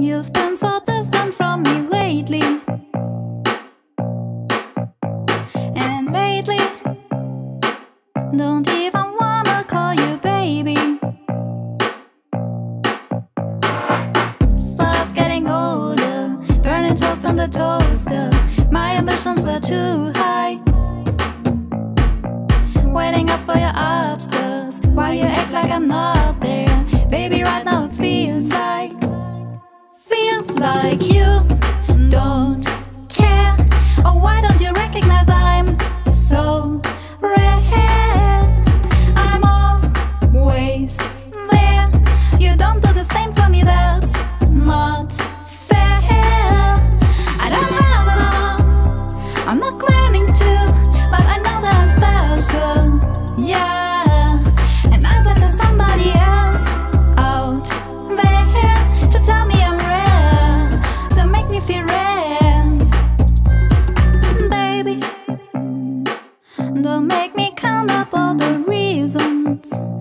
You've been so distant from me lately. And lately, don't even wanna call you baby. Stars getting older, burning toast on the toaster. My ambitions were too high. Waiting up for your upstairs. like you. Don't make me count up all the reasons.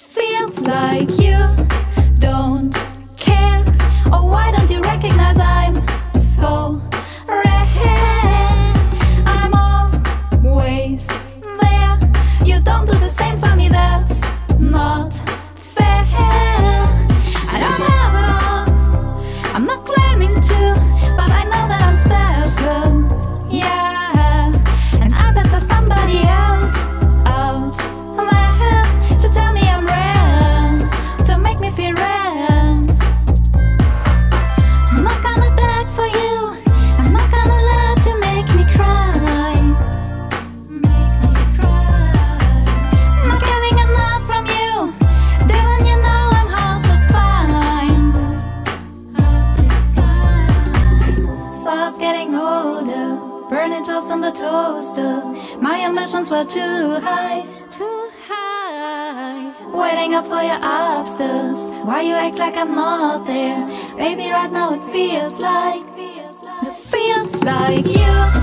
feels like you. burning toast on the toaster. My ambitions were too high, too high. Waiting up for your upstairs. Why you act like I'm not there? Baby, right now it feels like, feels like, feels like you.